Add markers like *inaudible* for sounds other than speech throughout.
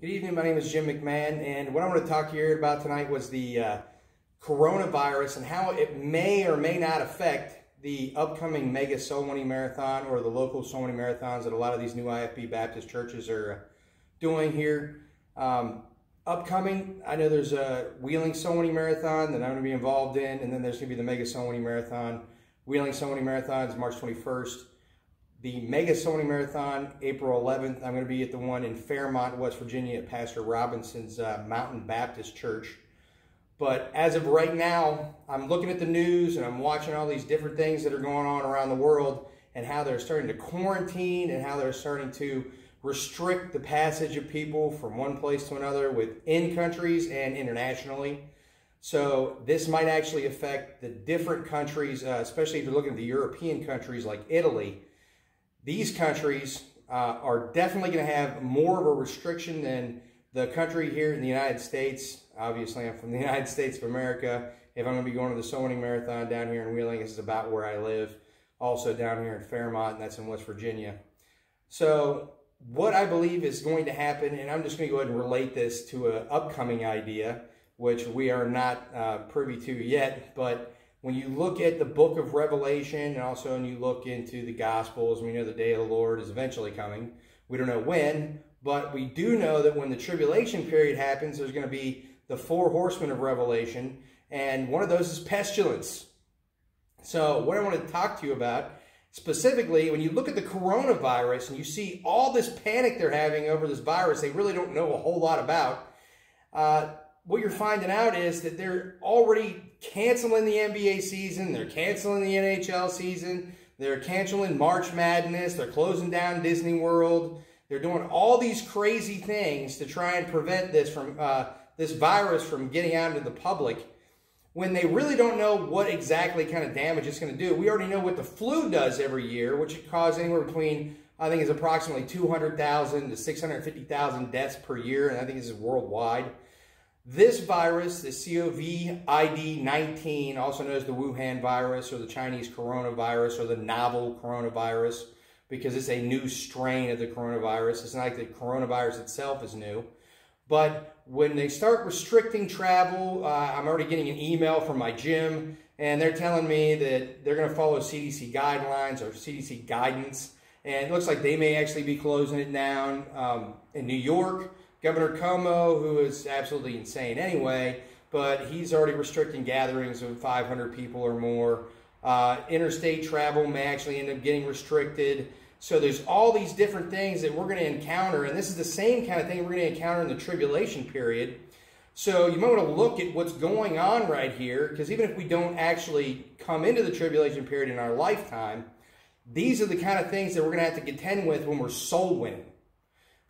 Good evening. My name is Jim McMahon, and what I want to talk to you about tonight was the uh, coronavirus and how it may or may not affect the upcoming mega winning marathon or the local winning marathons that a lot of these new IFB Baptist churches are uh, doing here. Um, upcoming, I know there's a Wheeling winning marathon that I'm going to be involved in, and then there's going to be the mega winning marathon. Wheeling winning marathon is March 21st the Mega Sony Marathon, April 11th. I'm going to be at the one in Fairmont, West Virginia at Pastor Robinson's uh, Mountain Baptist Church. But as of right now, I'm looking at the news and I'm watching all these different things that are going on around the world and how they're starting to quarantine and how they're starting to restrict the passage of people from one place to another within countries and internationally. So this might actually affect the different countries, uh, especially if you're looking at the European countries like Italy these countries uh, are definitely going to have more of a restriction than the country here in the United States. Obviously, I'm from the *laughs* United States of America. If I'm going to be going to the Winning Marathon down here in Wheeling, this is about where I live. Also down here in Fairmont, and that's in West Virginia. So what I believe is going to happen, and I'm just going to go ahead and relate this to an upcoming idea, which we are not uh, privy to yet, but when you look at the book of Revelation and also when you look into the Gospels, we know the day of the Lord is eventually coming. We don't know when, but we do know that when the tribulation period happens, there's going to be the four horsemen of Revelation, and one of those is pestilence. So, what I want to talk to you about specifically, when you look at the coronavirus and you see all this panic they're having over this virus, they really don't know a whole lot about. Uh, what you're finding out is that they're already canceling the NBA season, they're canceling the NHL season, they're canceling March Madness, they're closing down Disney World. They're doing all these crazy things to try and prevent this from uh, this virus from getting out into the public when they really don't know what exactly kind of damage it's going to do. We already know what the flu does every year, which it causes anywhere between, I think, is approximately 200,000 to 650,000 deaths per year, and I think this is worldwide. This virus, the COVID-19, also known as the Wuhan virus or the Chinese coronavirus or the novel coronavirus, because it's a new strain of the coronavirus. It's not like the coronavirus itself is new. But when they start restricting travel, uh, I'm already getting an email from my gym, and they're telling me that they're going to follow CDC guidelines or CDC guidance. And it looks like they may actually be closing it down um, in New York. Governor Cuomo, who is absolutely insane anyway, but he's already restricting gatherings of 500 people or more. Uh, interstate travel may actually end up getting restricted. So there's all these different things that we're going to encounter, and this is the same kind of thing we're going to encounter in the tribulation period. So you might want to look at what's going on right here, because even if we don't actually come into the tribulation period in our lifetime, these are the kind of things that we're going to have to contend with when we're soul winning.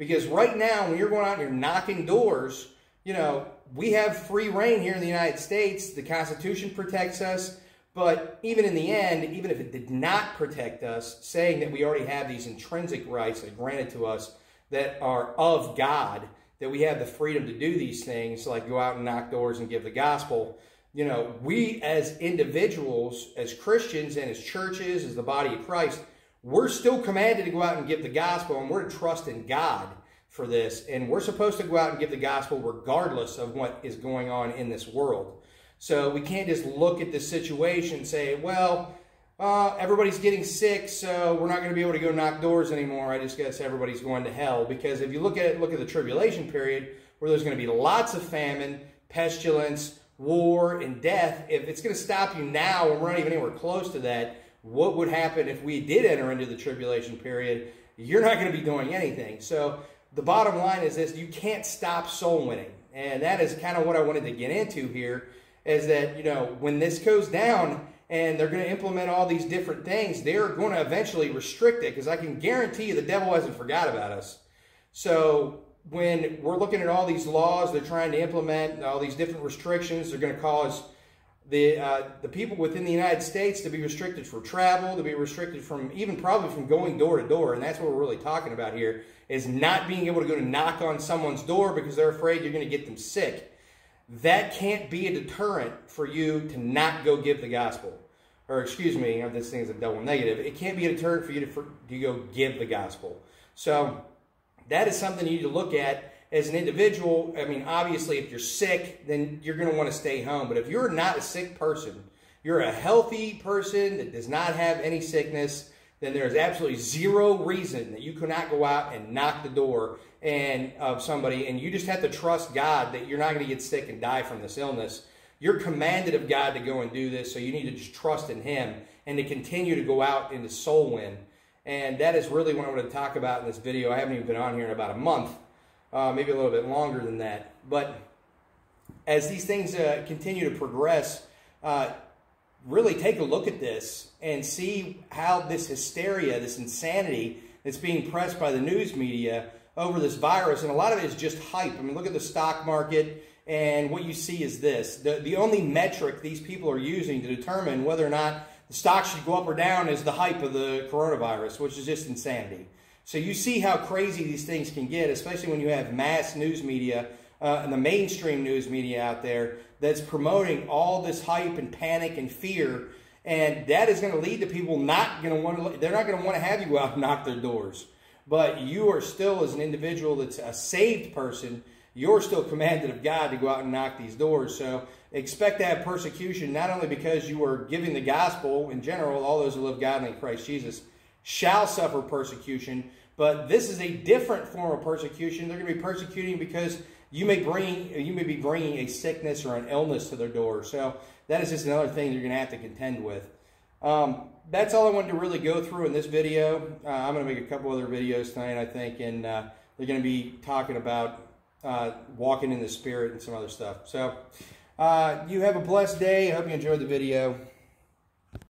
Because right now, when you're going out and you're knocking doors, you know, we have free rein here in the United States. The Constitution protects us. But even in the end, even if it did not protect us, saying that we already have these intrinsic rights that are granted to us that are of God, that we have the freedom to do these things, like go out and knock doors and give the gospel, you know, we as individuals, as Christians and as churches, as the body of Christ, we're still commanded to go out and give the gospel, and we're to trust in God for this. And we're supposed to go out and give the gospel regardless of what is going on in this world. So we can't just look at the situation and say, well, uh, everybody's getting sick, so we're not going to be able to go knock doors anymore. I just guess everybody's going to hell. Because if you look at it, look at the tribulation period, where there's going to be lots of famine, pestilence, war, and death. If it's going to stop you now, and we're not even anywhere close to that, what would happen if we did enter into the tribulation period, you're not going to be doing anything. So the bottom line is this, you can't stop soul winning. And that is kind of what I wanted to get into here, is that, you know, when this goes down and they're going to implement all these different things, they're going to eventually restrict it because I can guarantee you the devil hasn't forgot about us. So when we're looking at all these laws they're trying to implement, all these different restrictions, they're going to cause the, uh, the people within the United States to be restricted for travel, to be restricted from even probably from going door to door. And that's what we're really talking about here is not being able to go to knock on someone's door because they're afraid you're going to get them sick. That can't be a deterrent for you to not go give the gospel. Or excuse me, this thing is a double negative. It can't be a deterrent for you to, for, to go give the gospel. So that is something you need to look at as an individual, I mean, obviously, if you're sick, then you're going to want to stay home. But if you're not a sick person, you're a healthy person that does not have any sickness, then there is absolutely zero reason that you cannot go out and knock the door and of somebody, and you just have to trust God that you're not going to get sick and die from this illness. You're commanded of God to go and do this, so you need to just trust in Him and to continue to go out into soul win. And that is really what I want to talk about in this video. I haven't even been on here in about a month, uh, maybe a little bit longer than that. But as these things uh, continue to progress, uh, really take a look at this and see how this hysteria, this insanity that's being pressed by the news media over this virus, and a lot of it is just hype. I mean, look at the stock market, and what you see is this. The, the only metric these people are using to determine whether or not the stock should go up or down is the hype of the coronavirus, which is just insanity. So you see how crazy these things can get, especially when you have mass news media uh, and the mainstream news media out there that's promoting all this hype and panic and fear. And that is going to lead to people not going to want to, they're not going to want to have you out and knock their doors. But you are still, as an individual that's a saved person, you're still commanded of God to go out and knock these doors. So expect to have persecution, not only because you are giving the gospel in general, all those who live godly in Christ Jesus shall suffer persecution, but this is a different form of persecution. They're going to be persecuting because you may bring you may be bringing a sickness or an illness to their door. So that is just another thing you're going to have to contend with. Um, that's all I wanted to really go through in this video. Uh, I'm going to make a couple other videos tonight, I think, and uh, they're going to be talking about uh, walking in the Spirit and some other stuff. So uh, you have a blessed day. I hope you enjoyed the video.